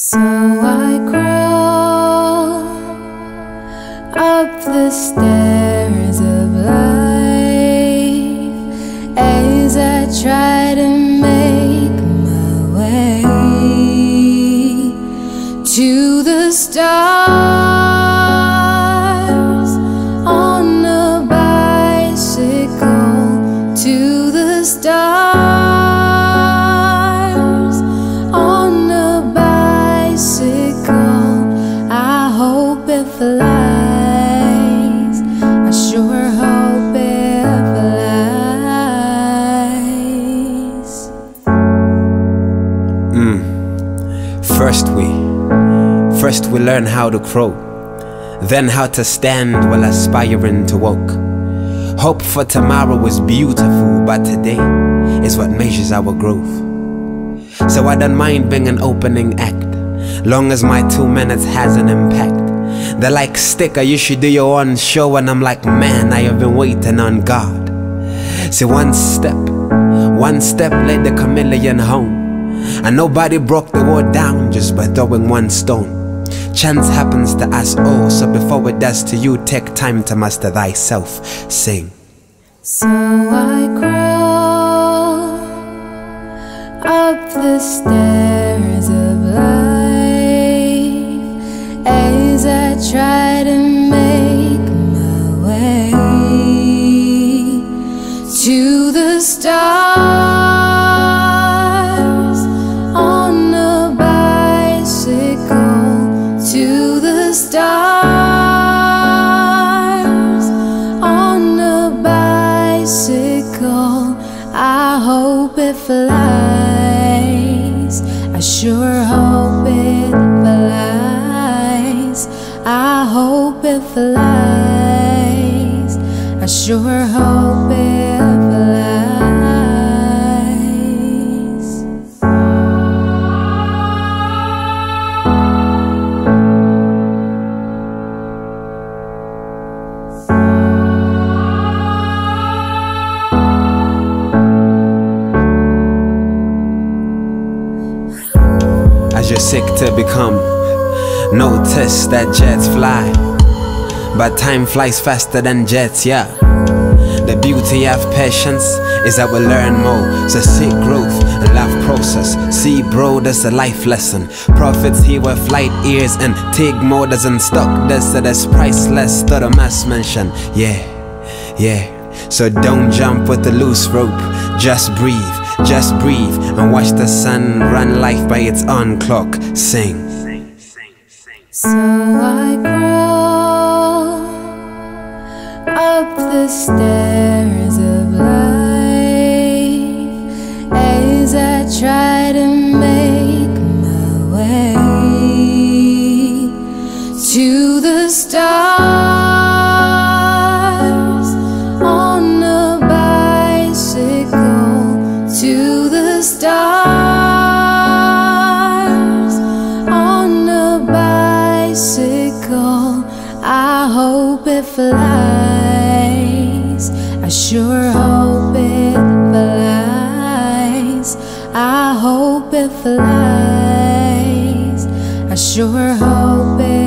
So I crawl up the stairs of life as I try to make my way to the stars on a bicycle to the stars flies. Hmm. First we, first we learn how to crawl, then how to stand while aspiring to walk. Hope for tomorrow is beautiful, but today is what measures our growth. So I don't mind being an opening act, long as my two minutes has an impact. They're like Sticka, you should do your own show, and I'm like, man, I have been waiting on God. See, one step, one step led the chameleon home. And nobody broke the wall down just by throwing one stone. Chance happens to us all, so before it does to you, take time to master thyself. Sing. So I crawl up the stairs as sure hope it flies. As you're sick to become, notice that jets fly. But time flies faster than jets, yeah. The beauty of patience is that we learn more. So seek growth and life process. See, bro, that's a life lesson. Prophets here with light ears and take more doesn't stock this, that's priceless to the mass mention. Yeah, yeah. So don't jump with the loose rope. Just breathe, just breathe, and watch the sun run life by its own clock. Sing. So I crawl stairs of life as I try to make my way to the stars on a bicycle to the stars on a bicycle. I hope it flies. Sure hope it flies. I hope it flies. I sure hope.